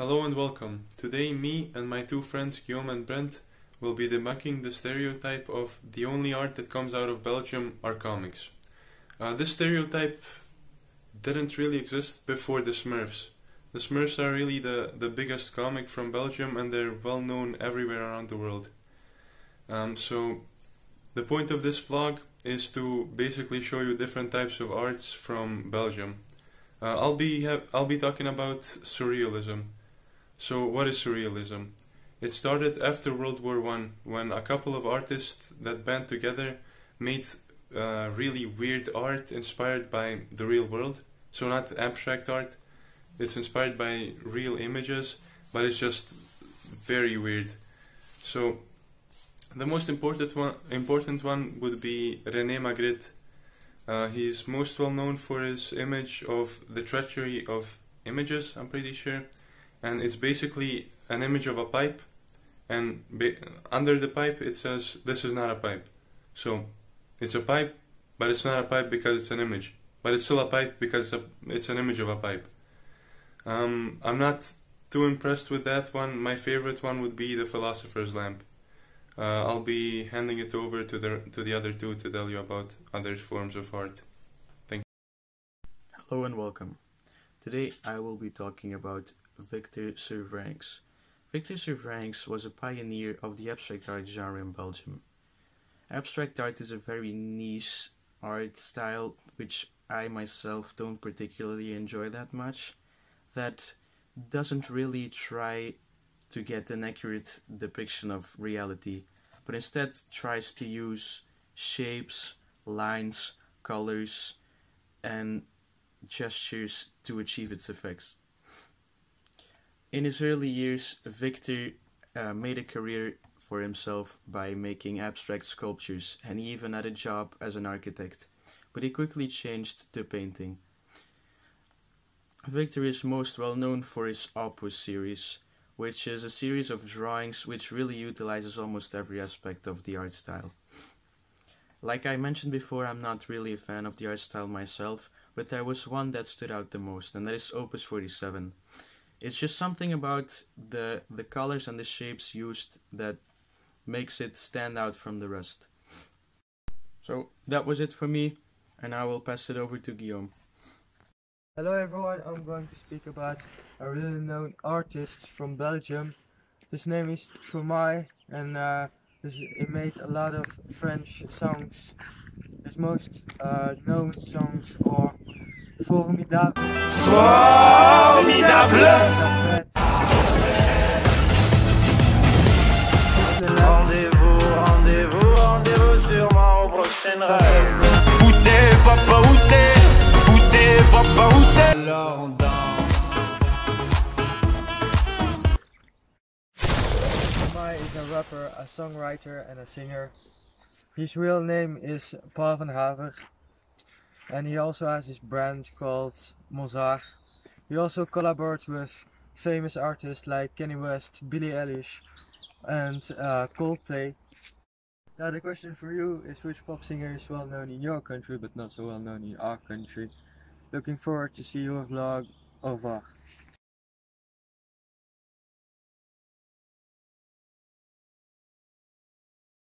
Hello and welcome. Today, me and my two friends Guillaume and Brent will be debunking the stereotype of the only art that comes out of Belgium are comics. Uh, this stereotype didn't really exist before the Smurfs. The Smurfs are really the, the biggest comic from Belgium and they're well known everywhere around the world. Um, so, the point of this vlog is to basically show you different types of arts from Belgium. Uh, I'll be I'll be talking about surrealism. So, what is surrealism? It started after World War One when a couple of artists that band together made uh, really weird art inspired by the real world. So, not abstract art. It's inspired by real images, but it's just very weird. So, the most important one important one would be René Magritte. Uh, he's most well known for his image of the treachery of images. I'm pretty sure and it's basically an image of a pipe and under the pipe it says this is not a pipe. So it's a pipe but it's not a pipe because it's an image but it's still a pipe because it's, a, it's an image of a pipe. Um, I'm not too impressed with that one. My favorite one would be the philosopher's lamp. Uh, I'll be handing it over to the to the other two to tell you about other forms of art. Thank you. Hello and welcome. Today I will be talking about Victor Servranckx. Victor Servranckx was a pioneer of the abstract art genre in Belgium. Abstract art is a very niche art style which I myself don't particularly enjoy that much, that doesn't really try to get an accurate depiction of reality, but instead tries to use shapes, lines, colors, and gestures to achieve its effects. In his early years, Victor uh, made a career for himself by making abstract sculptures, and he even had a job as an architect, but he quickly changed to painting. Victor is most well known for his Opus series, which is a series of drawings which really utilizes almost every aspect of the art style. Like I mentioned before, I'm not really a fan of the art style myself, but there was one that stood out the most, and that is Opus 47. It's just something about the the colors and the shapes used that makes it stand out from the rest. So that was it for me, and I will pass it over to Guillaume. Hello everyone, I'm going to speak about a really known artist from Belgium. His name is Stromae and uh, he made a lot of French songs. His most uh, known songs are Formidable. Formidable. Rendez-vous, rendez-vous, rendez-vous sûrement au prochain rêve. Où t'es, papa, où t'es Où t'es, papa, où t'es Alors on danse. is a rapper, a songwriter and a singer. His real name is Paul van Haver and he also has his brand called Mosaert. He also collaborates with famous artists like Kanye West, Billie Eilish and uh, Coldplay. Now the question for you is which pop singer is well known in your country but not so well known in our country. Looking forward to see your vlog. Au revoir.